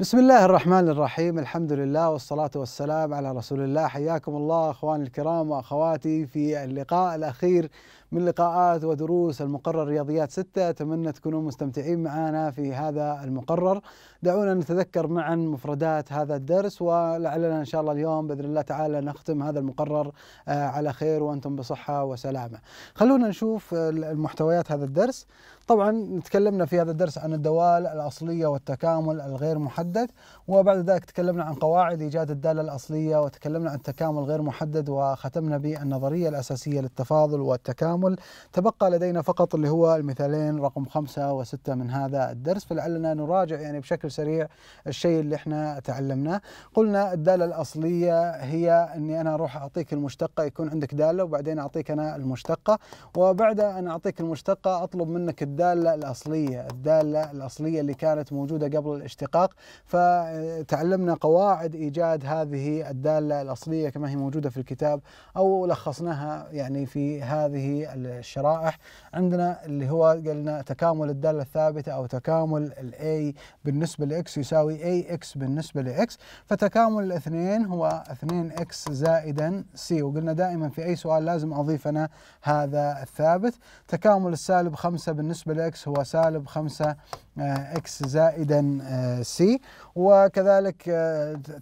بسم الله الرحمن الرحيم الحمد لله والصلاة والسلام على رسول الله حياكم الله أخواني الكرام وأخواتي في اللقاء الأخير من لقاءات ودروس المقرر رياضيات ستة أتمنى تكونوا مستمتعين معنا في هذا المقرر دعونا نتذكر معا مفردات هذا الدرس ولعلنا إن شاء الله اليوم بإذن الله تعالى نختم هذا المقرر على خير وأنتم بصحة وسلامة خلونا نشوف المحتويات هذا الدرس طبعا تكلمنا في هذا الدرس عن الدوال الأصلية والتكامل الغير محدد وبعد ذلك تكلمنا عن قواعد إيجاد الدالة الأصلية وتكلمنا عن التكامل غير محدد وختمنا بالنظرية الأساسية للتفاضل والتكامل. تبقى لدينا فقط اللي هو المثالين رقم خمسة وستة من هذا الدرس فلعلنا نراجع يعني بشكل سريع الشيء اللي إحنا تعلمناه. قلنا الدالة الأصلية هي أني أنا أروح أعطيك المشتقة يكون عندك دالة وبعدين أعطيك أنا المشتقة. وبعد أن أعطيك المشتقة أطلب منك الدالة الأصلية الدالة الأصلية اللي كانت موجودة قبل الاشتقاق. فتعلمنا قواعد إيجاد هذه الدالة الأصلية كما هي موجودة في الكتاب أو لخصناها يعني في هذه الشرائح. عندنا اللي هو قلنا تكامل الدالة الثابتة أو تكامل ال A بالنسبة ل X يساوي AX بالنسبة ل X. فتكامل الاثنين هو 2X زائدا C. وقلنا دائما في أي سؤال لازم أضيف أنا هذا الثابت. تكامل السالب 5 بالنسبة ل X هو سالب 5 X زائدا C. وكذلك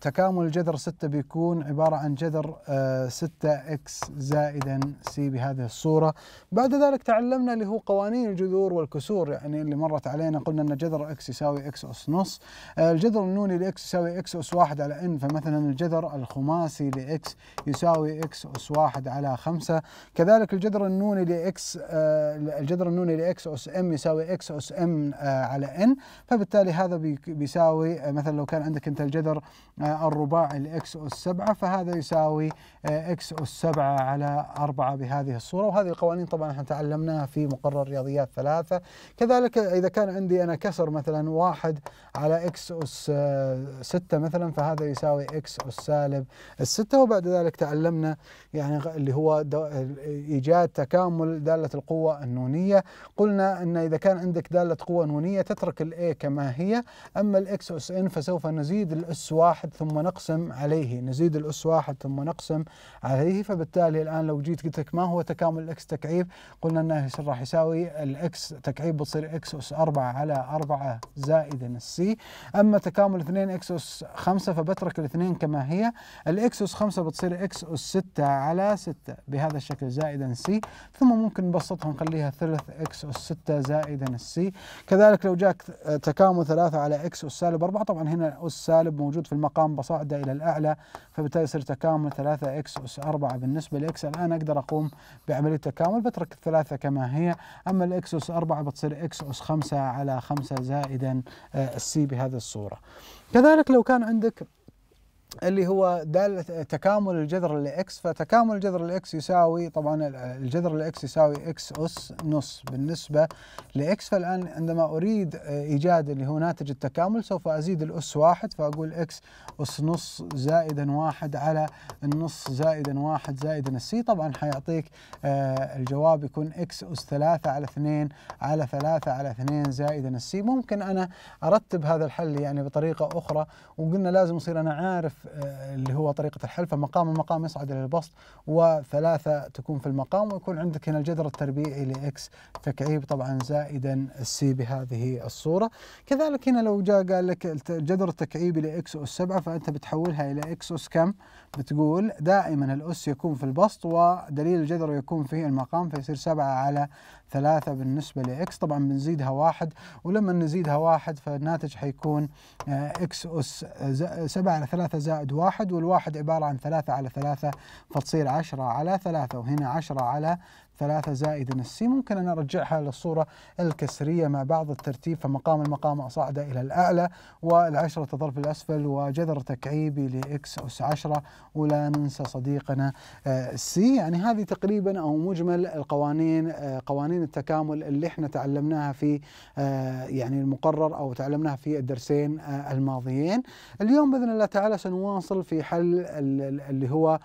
تكامل الجذر 6 بيكون عبارة عن جذر 6 X زائدا C بهذه الصورة. بعد ذلك تعلمنا اللي هو قوانين الجذور والكسور يعني اللي مرت علينا قلنا أن جذر X يساوي X أس نص. الجذر النوني ل X يساوي X أس واحد على N فمثلا الجذر الخماسي ل X يساوي X أس واحد على خمسة. كذلك الجذر النوني ل X الجذر النوني ل X أس M يساوي X أس M على N فبالتالي هذا بيساوي مثلا لو كان عندك أنت الجذر الرباعي ل X اس 7 فهذا يساوي X اس 7 على 4 بهذه الصورة. وهذه القوانين طبعا إحنا تعلمناها في مقرر رياضيات ثلاثة. كذلك إذا كان عندي أنا كسر مثلا واحد على X اس 6 مثلا فهذا يساوي X اس سالب الستة. وبعد ذلك تعلمنا يعني اللي هو إيجاد تكامل دالة القوة النونية. قلنا إن إذا كان عندك دالة قوة نونية تترك ال A كما هي أما ال X اس N فسوف نزيد الاس واحد ثم نقسم عليه نزيد الاس واحد ثم نقسم عليه فبالتالي الآن لو جيت قلت لك ما هو تكامل ال X تكعيب قلنا إنه راح يساوي ال X تكعيب بتصير X اس 4 على 4 زائدا ال C أما تكامل 2 X اس 5 فبترك الاثنين كما هي. الاكس اس 5 بتصير إكس اس 6 على 6 بهذا الشكل زائدا C ثم ممكن نبسطها نخليها ثلث إكس اس 6 زائدا السي. كذلك لو جاك تكامل 3 على X اس سالب 4 طبعا هنا اس سالب موجود في المقام بصعده إلى الأعلى فبالتالي يصير تكامل 3 إكس اس 4 بالنسبة لإكس الآن أقدر أقوم بعملية تكامل بترك الثلاثة كما هي. أما ال X اس 4 بتصير X اس 5 على 5 زائدا ال C بهذه الصورة. كذلك لو كان عندك اللي هو دالة تكامل الجذر لاكس فتكامل الجذر لاكس يساوي طبعا الجذر لاكس يساوي إكس أس نص. بالنسبة لاكس فالآن عندما أريد إيجاد اللي هو ناتج التكامل سوف أزيد الأس واحد فأقول X أس نص زائدا واحد على النص زائدا واحد زائدا ال C طبعا حيعطيك الجواب يكون X أس ثلاثة على اثنين على ثلاثة على اثنين زائدا ال C ممكن أنا أرتب هذا الحل يعني بطريقة أخرى وقلنا لازم أصير أنا عارف اللي هو طريقة الحل فمقام المقام يصعد إلى البسط وثلاثة تكون في المقام ويكون عندك هنا الجذر التربيعي لإكس تكعيب طبعا زائدا السي بهذه الصورة. كذلك هنا لو جاء قال لك الجذر التكعيبي ل X أس سبعة فأنت بتحولها إلى X أس كم؟ بتقول دائما الأس يكون في البسط ودليل الجذر يكون في المقام فيصير سبعة على ثلاثة بالنسبة ل X طبعا بنزيدها واحد ولما نزيدها واحد فالناتج حيكون X أس سبعة على ثلاثة زائد واحد والواحد عبارة عن ثلاثة على ثلاثة فتصير عشرة على ثلاثة وهنا عشرة على ثلاثة زائدا ال C ممكن أن أرجعها للصورة الكسرية مع بعض الترتيب فمقام المقام أصعد إلى الأعلى والعشرة تظل في الأسفل وجذر تكعيبي لإكس أس عشرة. ولا ننسى صديقنا السي يعني هذه تقريبا أو مجمل القوانين قوانين التكامل اللي إحنا تعلمناها في يعني المقرر أو تعلمناها في الدرسين الماضيين. اليوم بإذن الله تعالى سنواصل في حل اللي هو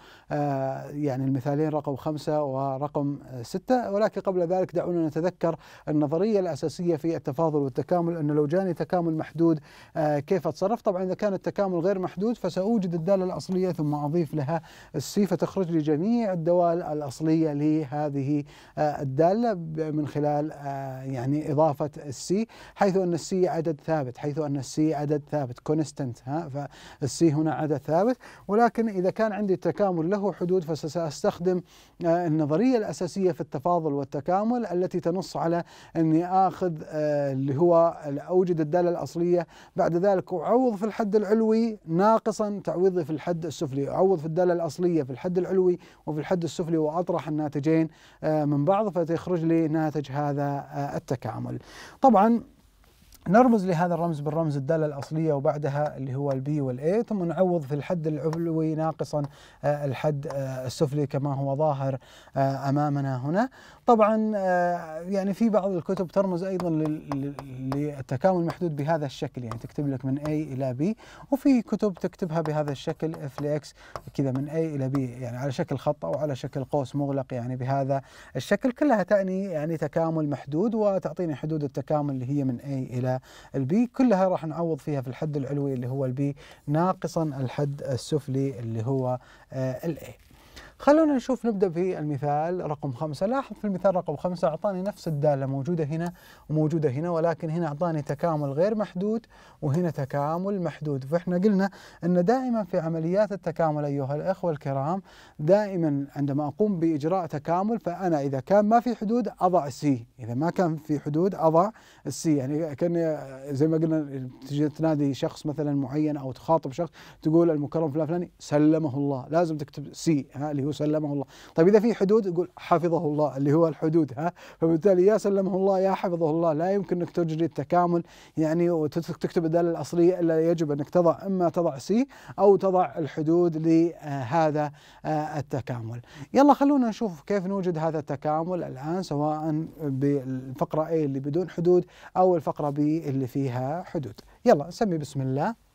يعني المثالين رقم خمسة ورقم 6 ولكن قبل ذلك دعونا نتذكر النظرية الأساسية في التفاضل والتكامل أنه لو جاني تكامل محدود آه، كيف أتصرف؟ طبعا إذا كان التكامل غير محدود فسأوجد الدالة الأصلية ثم أضيف لها ال C فتخرج لي جميع الدوال الأصلية لهذه آه، الدالة من خلال يعني إضافة ال C حيث أن ال C عدد ثابت حيث أن ال C عدد ثابت constant ها فال C هنا عدد ثابت. ولكن إذا كان عندي التكامل له حدود فسأستخدم آه، النظرية الأساسية في التفاضل والتكامل التي تنص على أني آخذ آه، اللي هو أوجد الدالة الأصلية. بعد ذلك أعوض في الحد العلوي ناقصا تعويضي في الحد السفلي أعوض في الدالة الأصلية في الحد العلوي وفي الحد السفلي وأطرح الناتجين آه، من بعض فتخرج لي ناتج هذا التكامل. طبعا نرمز لهذا الرمز بالرمز الدالة الأصلية وبعدها اللي هو ال B وال A ثم نعوض في الحد العلوي ناقصا آه، الحد آه، السفلي كما هو ظاهر آه، أمامنا هنا. طبعا يعني في بعض الكتب ترمز أيضا للتكامل المحدود بهذا الشكل. يعني تكتب لك من A إلى B وفي كتب تكتبها بهذا الشكل F ل X كذا من A إلى B يعني على شكل خط أو على شكل قوس مغلق يعني بهذا الشكل. كلها تعني يعني تكامل محدود وتعطيني حدود التكامل اللي هي من A إلى ال B كلها راح نعوض فيها في الحد العلوي اللي هو ال B ناقصا الحد السفلي اللي هو آه، ال A خلونا نشوف نبدأ في المثال رقم خمسة. لاحظ في المثال رقم خمسة أعطاني نفس الدالة موجودة هنا وموجودة هنا ولكن هنا أعطاني تكامل غير محدود وهنا تكامل محدود. فإحنا قلنا أن دائما في عمليات التكامل أيها الأخوة الكرام دائما عندما أقوم بإجراء تكامل فأنا إذا كان ما في حدود أضع C إذا ما كان في حدود أضع ال C يعني كأن زي ما قلنا تجي تنادي شخص مثلا معين أو تخاطب شخص تقول المكرم فلان فلاني سلمه الله. لازم تكتب C ها اللي هو سلمه الله. طيب إذا في حدود يقول حفظه الله اللي هو الحدود ها؟ فبالتالي يا سلمه الله يا حفظه الله لا يمكن أنك تجري التكامل يعني وتكتب الدالة الأصلية إلا يجب أنك تضع إما تضع C أو تضع الحدود لهذا آه، التكامل. يلا خلونا نشوف كيف نوجد هذا التكامل الآن سواء بالفقرة A اللي بدون حدود أو الفقرة B اللي فيها حدود. يلا نسمي بسم الله.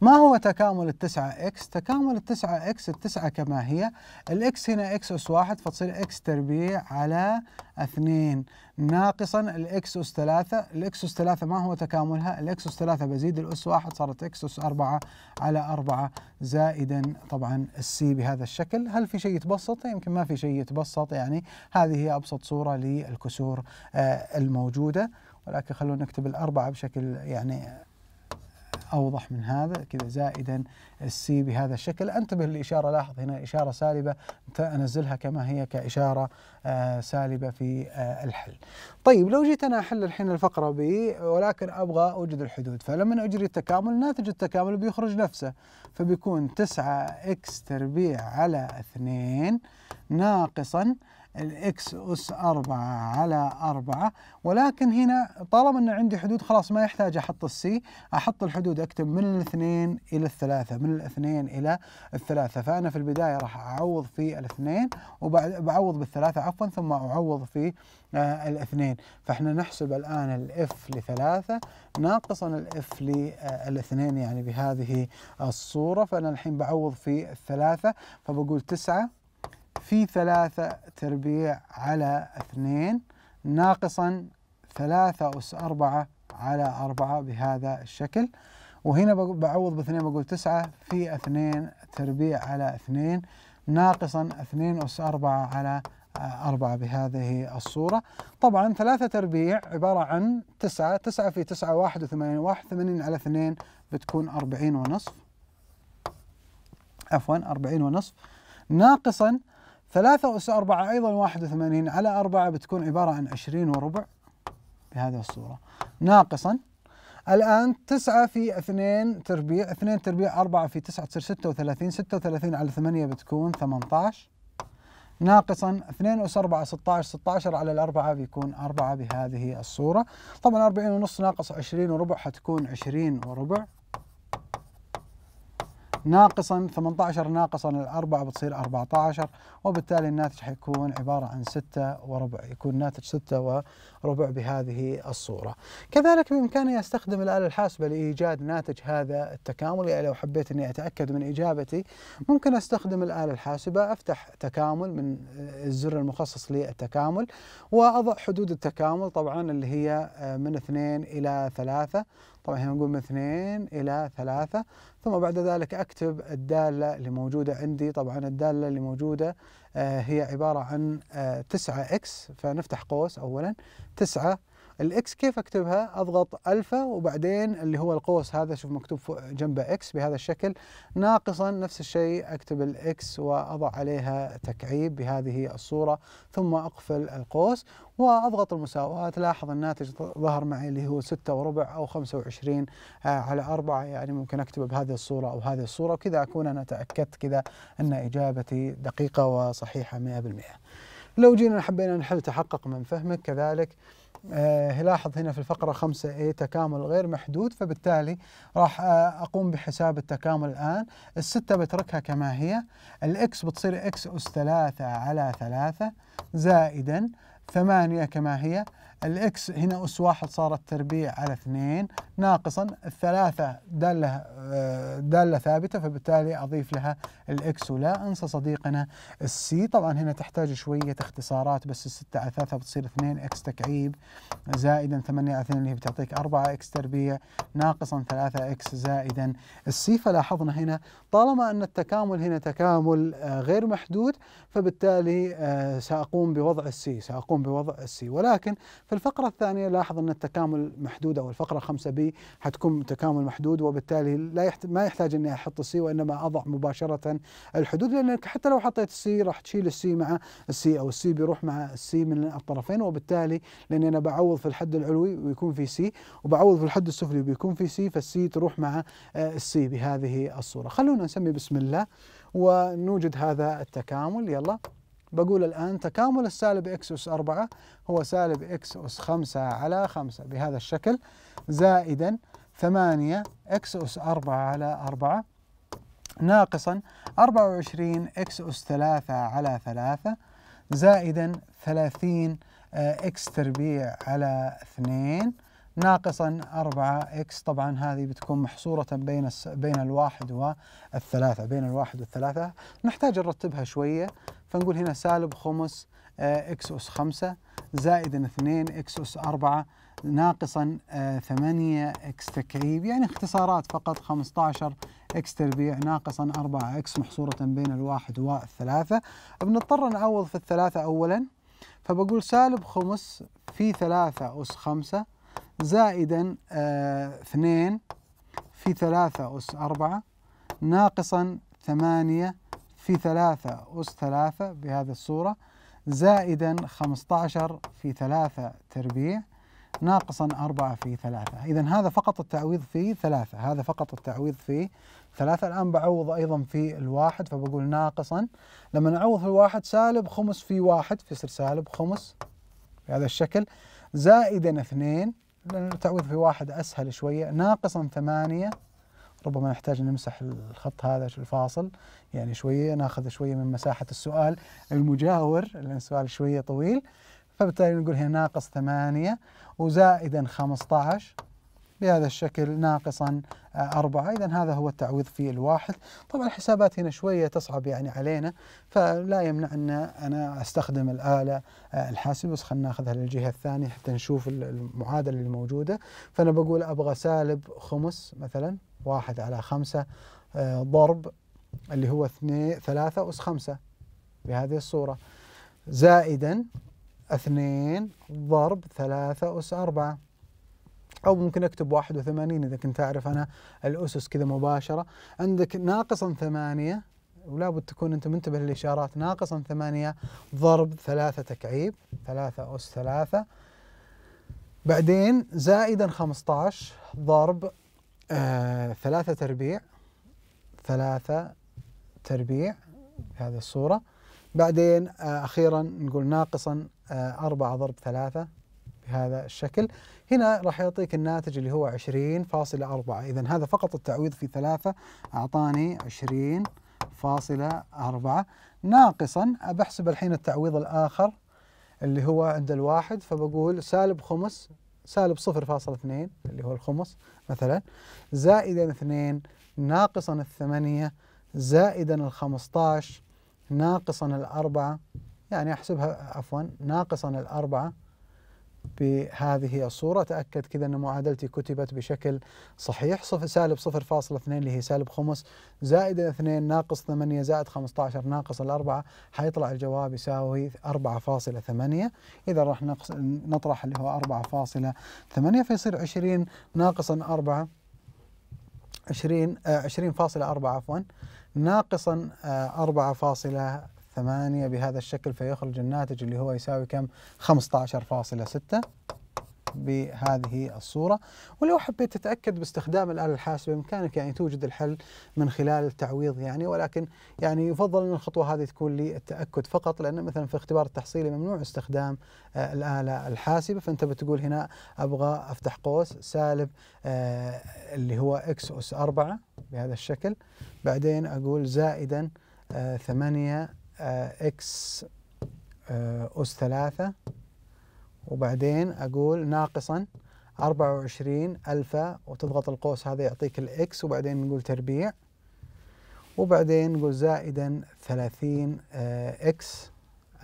ما هو تكامل التسعة X؟ تكامل التسعة X التسعة كما هي ال X هنا X أس واحد فتصير X تربيع على اثنين ناقصا ال X أس ثلاثة ال X أس ثلاثة ما هو تكاملها؟ ال X أس ثلاثة بزيد الأس واحد صارت X أس أربعة على أربعة زائدا طبعا ال C بهذا الشكل هل في شيء يتبسط؟ يمكن ما في شيء يتبسط يعني هذه هي أبسط صورة للكسور آه الموجودة ولكن خلونا نكتب الأربعة بشكل يعني أوضح من هذا كذا زائدا السي بهذا الشكل. أنتبه للإشارة لاحظ هنا إشارة سالبة أنزلها كما هي كإشارة آه سالبة في آه الحل. طيب لو جيت أنا أحل الحين الفقرة ب ولكن أبغى أوجد الحدود. فلما أجري التكامل ناتج التكامل بيخرج نفسه. فبيكون 9 X تربيع على 2 ناقصا ال X أس أربعة على أربعة. ولكن هنا طالما أن عندي حدود خلاص ما يحتاج أحط ال C. أحط الحدود أكتب من الاثنين إلى الثلاثة من الاثنين إلى الثلاثة. فأنا في البداية راح أعوض في الاثنين وبعد بعوض بالثلاثة عفوا ثم أعوض في آه الاثنين. فإحنا نحسب الآن ال F لثلاثة ناقصا الإف للاثنين يعني بهذه الصورة. فأنا الحين بعوض في الثلاثة فبقول تسعة. في ثلاثة تربيع على اثنين ناقصا ثلاثة أس أربعة على أربعة بهذا الشكل. وهنا بعوض باثنين بقول تسعة في اثنين تربيع على اثنين ناقصا اثنين أس أربعة على أربعة بهذه الصورة. طبعا ثلاثة تربيع عبارة عن تسعة تسعة في تسعة واحد وثمانين واحد ثمانين على اثنين بتكون أربعين ونصف. عفوا أربعين ونصف. ناقصا ثلاثة أس أربعة أيضا واحد وثمانين على أربعة بتكون عبارة عن عشرين وربع بهذه الصورة. ناقصا الآن تسعة في اثنين تربيع اثنين تربيع أربعة في تسعة تصير ستة وثلاثين ستة وثلاثين على ثمانية بتكون عشر ناقصا اثنين أس أربعة ستة عشر ستة عشر على الأربعة بيكون أربعة بهذه الصورة. طبعا أربعين ونص ناقص عشرين وربع حتكون عشرين وربع. ناقصا 18 ناقصا الأربعة بتصير 14 وبالتالي الناتج حيكون عبارة عن 6 وربع يكون ناتج 6 وربع بهذه الصورة. كذلك بإمكاني أستخدم الآلة الحاسبة لإيجاد ناتج هذا التكامل. يعني لو حبيت أني أتأكد من إجابتي ممكن أستخدم الآلة الحاسبة. أفتح تكامل من الزر المخصص للتكامل وأضع حدود التكامل طبعا اللي هي من 2 إلى 3 طبعا هنا نقول من 2 إلى 3 ثم بعد ذلك أكتب الدالة اللي موجودة عندي. طبعا الدالة اللي موجودة آه، هي عبارة عن 9 آه، X فنفتح قوس أولا 9 ال X كيف أكتبها؟ أضغط ألفا وبعدين اللي هو القوس هذا شوف مكتوب جنبه X بهذا الشكل ناقصا نفس الشيء أكتب الإكس وأضع عليها تكعيب بهذه الصورة ثم أقفل القوس وأضغط المساواة لاحظ الناتج ظهر معي اللي هو 6 وربع أو 25 آه، على 4 يعني ممكن أكتبه بهذه الصورة أو هذه الصورة وكذا أكون أنا تأكدت كذا أن إجابتي دقيقة وصحيحة 100%. لو جينا حبينا نحل تحقق من فهمك كذلك آه لاحظ هنا في الفقرة خمسة اي تكامل غير محدود فبالتالي راح آه أقوم بحساب التكامل الآن. الستة بتركها كما هي. ال X بتصير X أس ثلاثة على ثلاثة زائدا ثمانية كما هي. ال X هنا أس واحد صارت تربيع على اثنين ناقصا الثلاثة دالة آه، دالة ثابتة فبالتالي أضيف لها ال X ولا أنسى صديقنا ال C. طبعا هنا تحتاج شوية اختصارات بس الستة على ثلاثة بتصير اثنين X تكعيب زائدا ثمانية على اثنين اللي هي بتعطيك أربعة X تربيع ناقصا ثلاثة X زائدا ال C. فلاحظنا هنا طالما أن التكامل هنا تكامل آه، غير محدود فبالتالي آه، سأقوم بوضع ال C سأقوم بوضع ال C. ولكن في الفقرة الثانية لاحظ أن التكامل محدود أو الفقرة 5 B حتكون تكامل محدود وبالتالي لا يحت... ما يحتاج أني أحط ال C وإنما أضع مباشرة الحدود لأنك حتى لو حطيت ال C راح تشيل ال C مع ال C أو ال C بيروح مع ال C من الطرفين وبالتالي لأني أنا بعوض في الحد العلوي ويكون في C وبعوض في الحد السفلي وبيكون في C فال C تروح مع آه، ال C بهذه الصورة. خلونا نسمي بسم الله ونوجد هذا التكامل. يلا. بقول الآن تكامل السالب X أس 4 هو سالب X أس 5 على 5 بهذا الشكل زائدا 8 X أس 4 على 4 ناقصا 24 X أس 3 على 3 زائدا 30 X تربيع على 2 ناقصا 4 X طبعا هذه بتكون محصورة بين بين الواحد والثلاثة بين الواحد والثلاثة. نحتاج نرتبها شوية. فنقول هنا سالب خمس آه، X أس 5 زائدا 2 X أس 4 ناقصا 8 آه، X تكعيب. يعني اختصارات فقط 15 X تربيع ناقصا 4 X محصورة بين الواحد والثلاثة بنضطر نعوض في الثلاثة أولا. فبقول سالب خمس في ثلاثة أس خمسة زائدا آه، اثنين في ثلاثة أس أربعة ناقصا ثمانية في ثلاثة أس ثلاثة بهذه الصورة زائدا خمسة عشر في ثلاثة تربيع ناقصا أربعة في ثلاثة. إذا هذا فقط التعويض في ثلاثة هذا فقط التعويض في ثلاثة. الآن بعوض أيضا في الواحد فبقول ناقصا. لما نعوض في الواحد سالب خمس في واحد فيصير سالب خمس بهذا الشكل. زائدا اثنين لأن التعويض في واحد أسهل شوية ناقصا ثمانية ربما نحتاج نمسح الخط هذا الفاصل. يعني شوية ناخذ شوية من مساحة السؤال المجاور لأن السؤال شوية طويل. فبالتالي نقول هنا ناقص ثمانية وزائدا خمسة عشر بهذا الشكل ناقصا أربعة. إذا هذا هو التعويض في الواحد. طبعا الحسابات هنا شوية تصعب يعني علينا فلا يمنع أن أنا أستخدم الآلة الحاسبة بس خلينا ناخذها للجهة الثانية حتى نشوف المعادلة الموجودة. فأنا بقول أبغى سالب خمس مثلا. واحد على خمسة آه، ضرب اللي هو اثنين ثلاثة أس خمسة بهذه الصورة. زائدا اثنين ضرب ثلاثة أس أربعة. أو ممكن أكتب 81 إذا كنت أعرف أنا الأسس كذا مباشرة. عندك ناقصا ثمانية ولا بد تكون أنت منتبه للإشارات. ناقصا ثمانية ضرب ثلاثة تكعيب ثلاثة أس ثلاثة. بعدين زائدا 15 ضرب آه ثلاثة تربيع ثلاثة تربيع بهذه الصورة. بعدين آه أخيرا نقول ناقصا آه أربعة ضرب ثلاثة بهذا الشكل. هنا راح يعطيك الناتج اللي هو 20.4 إذا هذا فقط التعويض في ثلاثة أعطاني 20.4 ناقصا بحسب الحين التعويض الآخر اللي هو عند الواحد فبقول سالب خمس سالب صفر فاصلة اثنين اللي هو الخمس مثلا زائدا اثنين ناقصا الثمانية زائدا الخمسطاش ناقصا الأربعة يعني أحسبها عفوا ناقصا الأربعة بهذه الصورة. تأكد كذا أن معادلتي كتبت بشكل صحيح. صفر سالب صفر فاصلة اثنين اللي هي سالب خمس. زائد اثنين ناقص ثمانية زائد خمسة عشر ناقص الأربعة. حيطلع الجواب يساوي أربعة فاصلة ثمانية إذا راح نطرح اللي هو أربعة فاصلة ثمانية فيصير عشرين ناقصا أربعة. عشرين آه، عشرين فاصلة أربعة عفوا. ناقصا آه، ثمانية بهذا الشكل فيخرج الناتج اللي هو يساوي كم؟ 15.6 بهذه الصورة. ولو حبيت تتأكد باستخدام الآلة الحاسبة بإمكانك يعني توجد الحل من خلال التعويض يعني. ولكن يعني يفضل أن الخطوة هذه تكون للتأكد فقط لأن مثلا في اختبار التحصيلي ممنوع استخدام آه الآلة الحاسبة. فأنت بتقول هنا أبغى أفتح قوس سالب آه اللي هو X أس 4 بهذا الشكل. بعدين أقول زائدا آه 8 X آه، أس ثلاثة. وبعدين أقول ناقصا أربعة وعشرين ألفا وتضغط القوس هذا يعطيك ال X وبعدين نقول تربيع. وبعدين نقول زائدا ثلاثين آه، X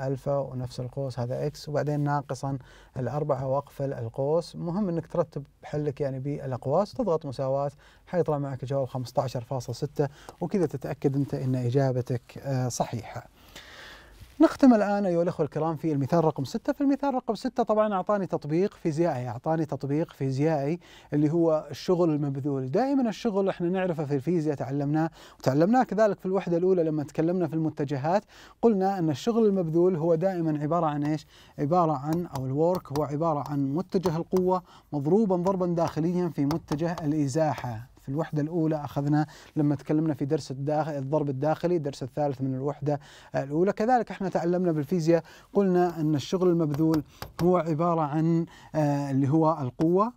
ألفا ونفس القوس هذا إكس وبعدين ناقصا الأربعة وأقفل القوس. مهم أنك ترتب حلك يعني بالأقواس تضغط مساواة حيطلع معك جواب 15.6 وكذا تتأكد أنت أن إجابتك آه، صحيحة. نختم الآن أيها الأخوة الكرام في المثال رقم ستة. في المثال رقم ستة طبعا أعطاني تطبيق فيزيائي أعطاني تطبيق فيزيائي اللي هو الشغل المبذول. دائما الشغل إحنا نعرفه في الفيزياء تعلمناه وتعلمناه كذلك في الوحدة الأولى لما تكلمنا في المتجهات. قلنا أن الشغل المبذول هو دائما عبارة عن إيش؟ عبارة عن أو الورك هو عبارة عن متجه القوة مضروبا ضربا داخليا في متجه الإزاحة. في الوحدة الأولى أخذنا لما تكلمنا في درس الداخل الضرب الداخلي الدرس الثالث من الوحدة الأولى. كذلك إحنا تعلمنا بالفيزياء قلنا أن الشغل المبذول هو عبارة عن آه اللي هو القوة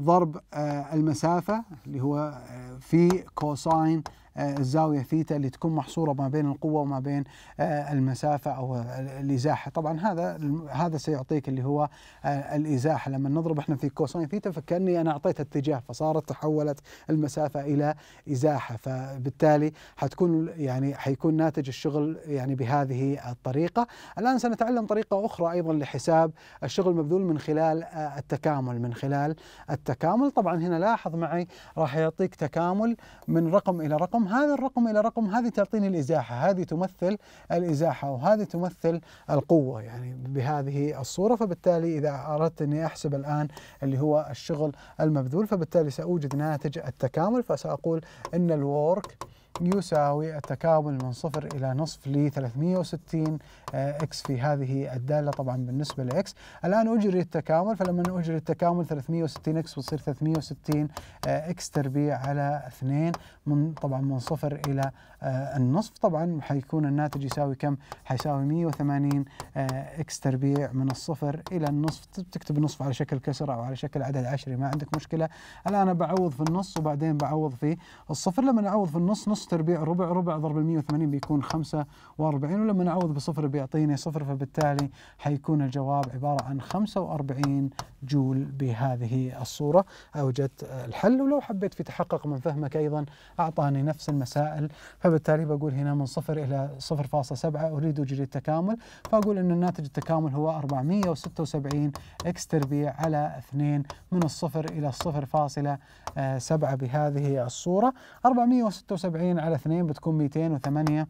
ضرب آه المسافة اللي هو آه في cosine الزاوية ثيتا اللي تكون محصورة ما بين القوة وما بين آه، المسافة أو الإزاحة. طبعا هذا هذا سيعطيك اللي هو آه، الإزاحة. لما نضرب إحنا في cosine theta فكأني أنا أعطيت اتجاه فصارت تحولت المسافة إلى إزاحة. فبالتالي حتكون يعني حيكون ناتج الشغل يعني بهذه الطريقة. الآن سنتعلم طريقة أخرى أيضا لحساب الشغل المبذول من خلال التكامل من خلال التكامل. طبعا هنا لاحظ معي راح يعطيك تكامل من رقم إلى رقم. هذا الرقم إلى رقم هذه تعطيني الإزاحة هذه تمثل الإزاحة وهذه تمثل القوة يعني بهذه الصورة. فبالتالي إذا أردت أني أحسب الآن اللي هو الشغل المبذول فبالتالي سأوجد ناتج التكامل فسأقول أن الورك يساوي التكامل من صفر إلى نصف ل 360 X في هذه الدالة طبعا بالنسبة ل X الآن أجري التكامل فلما أجري التكامل 360 X بتصير 360 X تربيع على 2 من طبعا من صفر إلى آه، النصف. طبعا حيكون الناتج يساوي كم؟ حيساوي 180 آه، X تربيع من الصفر إلى النصف. تكتب النصف على شكل كسر أو على شكل عدد عشري ما عندك مشكلة. الآن بعوض في النص وبعدين بعوض في الصفر. لما أعوض في النص نص تربيع ربع ربع ضرب ال 180 بيكون 45 ولما نعوض بصفر بيعطيني صفر فبالتالي حيكون الجواب عبارة عن 45 جول بهذه الصورة. أوجدت الحل ولو حبيت في تحقق من فهمك أيضا أعطاني نفس المسائل. فبالتالي بقول هنا من صفر إلى 0.7 أريد أجري التكامل. فأقول أن الناتج التكامل هو 476 إكس تربيع على 2 من الصفر إلى 0.7 بهذه الصورة. 476 على 2 بتكون 208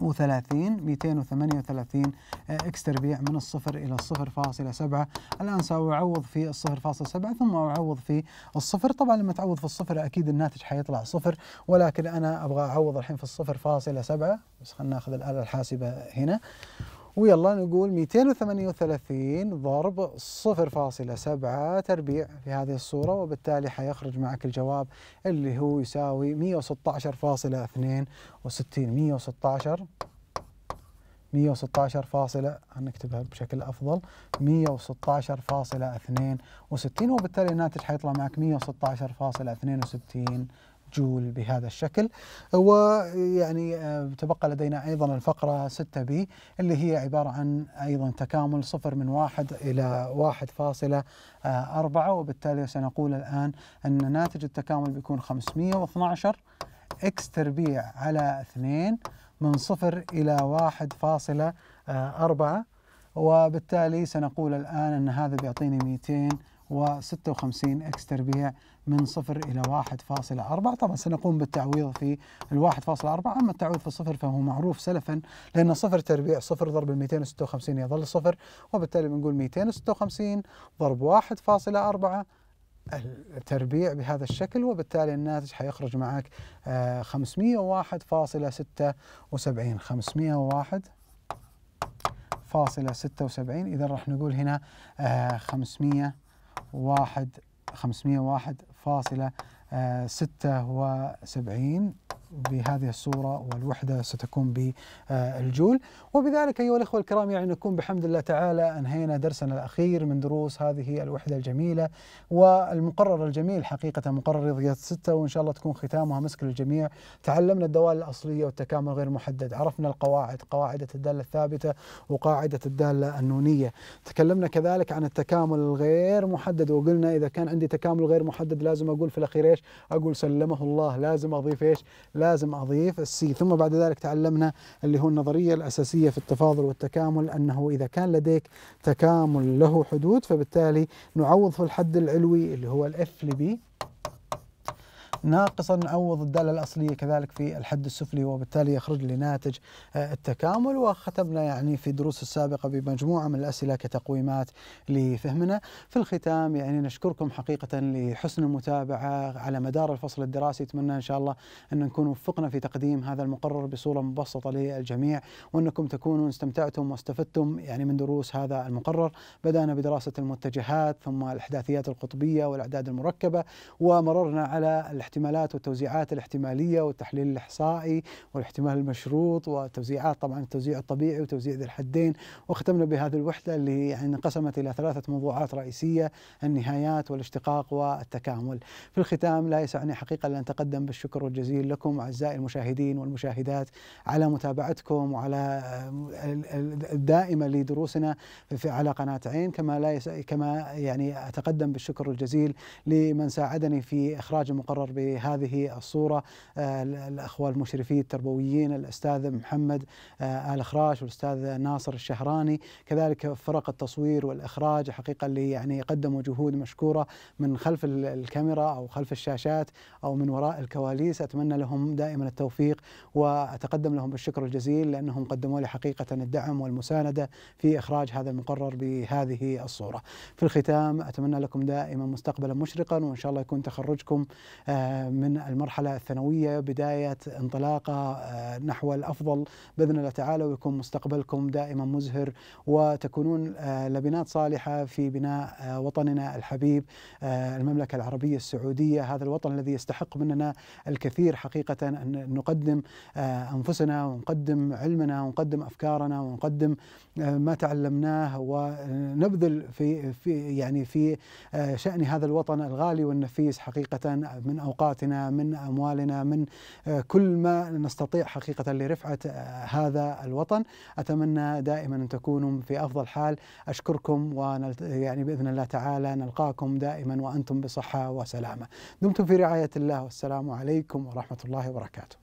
وثلاثين ميتين وثمانية وثلاثين إكس تربيع من الصفر إلى الصفر فاصلة سبعة. الآن سأعوض في الصفر فاصلة سبعة ثم أعوض في الصفر. طبعا لما تعوض في الصفر أكيد الناتج حيطلع صفر ولكن أنا أبغى أعوض الحين في الصفر فاصلة سبعة بس خلينا ناخذ الآلة الحاسبة هنا. ويلا نقول 238 ضرب 0.7 تربيع في هذه الصورة وبالتالي حيخرج معك الجواب اللي هو يساوي 116.62 116 116 فاصلة نكتبها بشكل أفضل 116.62 وبالتالي الناتج حيطلع معك 116.62 جول بهذا الشكل. ويعني آه، تبقى لدينا أيضا الفقرة 6 بي اللي هي عبارة عن أيضا تكامل صفر من واحد إلى واحد فاصلة آه، أربعة. وبالتالي سنقول الآن أن ناتج التكامل بيكون 512 إكس تربيع على 2 من صفر إلى واحد فاصلة آه، أربعة. وبالتالي سنقول الآن أن هذا بيعطيني 256 إكس تربيع من صفر إلى واحد فاصلة أربعة. طبعا سنقوم بالتعويض في فاصلة أربعة. أما التعويض في الصفر فهو معروف سلفا لأن صفر تربيع صفر ضرب 256 يظل صفر وبالتالي بنقول 256 ضرب واحد فاصلة أربعة. التربيع بهذا الشكل وبالتالي الناتج حيخرج معك 501.76 501 فاصلة ستة وسبعين. إذا راح نقول هنا خمسمية واحد خمسمية واحد فاصلة ستة وسبعين. بهذه الصورة والوحدة ستكون بالجول. وبذلك أيها الأخوة الكرام يعني نكون بحمد الله تعالى أنهينا درسنا الأخير من دروس هذه الوحدة الجميلة والمقرر الجميل حقيقة مقرر رياضيات ستة وإن شاء الله تكون ختامها مسك للجميع. تعلمنا الدوال الأصلية والتكامل غير محدد عرفنا القواعد قواعد الدالة الثابتة وقاعدة الدالة النونية. تكلمنا كذلك عن التكامل الغير محدد وقلنا إذا كان عندي تكامل غير محدد لازم أقول في الأخير إيش؟ أقول سلمه الله لازم أضيف إيش؟ لازم أضيف السي. ثم بعد ذلك تعلمنا اللي هو النظرية الأساسية في التفاضل والتكامل أنه إذا كان لديك تكامل له حدود فبالتالي نعوض في الحد العلوي اللي هو الاف لبي ناقصا نعوض الدالة الأصلية كذلك في الحد السفلي وبالتالي يخرج لي ناتج آه، التكامل. وختمنا يعني في الدروس السابقة بمجموعة من الأسئلة كتقويمات لفهمنا. في الختام يعني نشكركم حقيقة لحسن المتابعة على مدار الفصل الدراسي. أتمنى إن شاء الله أن نكون وفقنا في تقديم هذا المقرر بصورة مبسطة للجميع وأنكم تكونوا استمتعتم واستفدتم يعني من دروس هذا المقرر. بدأنا بدراسة المتجهات ثم الإحداثيات القطبية والأعداد المركبة ومررنا على الاحتمالات والتوزيعات الاحتمالية والتحليل الإحصائي والاحتمال المشروط والتوزيعات طبعا التوزيع الطبيعي وتوزيع ذي الحدين. وختمنا بهذه الوحدة اللي يعني انقسمت إلى ثلاثة موضوعات رئيسية النهايات والاشتقاق والتكامل. في الختام لا يسعني حقيقة أن أتقدم بالشكر الجزيل لكم أعزائي المشاهدين والمشاهدات على متابعتكم وعلى الدائمة لدروسنا على قناة عين. كما لا يس... كما يعني أتقدم بالشكر الجزيل لمن ساعدني في إخراج المقرر بهذه الصورة آه، الأخوة المشرفين التربويين الأستاذ محمد آه، آل خراش والأستاذ ناصر الشهراني. كذلك فرق التصوير والإخراج حقيقة اللي يعني قدموا جهود مشكورة من خلف الكاميرا أو خلف الشاشات أو من وراء الكواليس. أتمنى لهم دائما التوفيق وأتقدم لهم بالشكر الجزيل لأنهم قدموا لي حقيقة الدعم والمساندة في إخراج هذا المقرر بهذه الصورة. في الختام أتمنى لكم دائما مستقبلا مشرقا وإن شاء الله يكون تخرجكم من المرحلة الثانوية بداية انطلاقة آه، نحو الأفضل. بإذن الله تعالى ويكون مستقبلكم دائما مزهر وتكونون آه، لبنات صالحة في بناء آه، وطننا الحبيب المملكة العربية السعودية. هذا الوطن الذي يستحق مننا الكثير حقيقة أن نقدم أنفسنا ونقدم علمنا ونقدم أفكارنا ونقدم ما تعلمناه ونبذل في في يعني في شأن هذا الوطن الغالي والنفيس حقيقة من أوقاتنا من أموالنا من آه، كل ما نستطيع حقيقة لرفعة آه، هذا الوطن. أتمنى دائما أن تكونوا في أفضل حال. أشكركم ويعني بإذن الله تعالى نلقاكم دائما وأنتم بصحة وسلامة. دمتم في رعاية الله والسلام عليكم ورحمة الله وبركاته.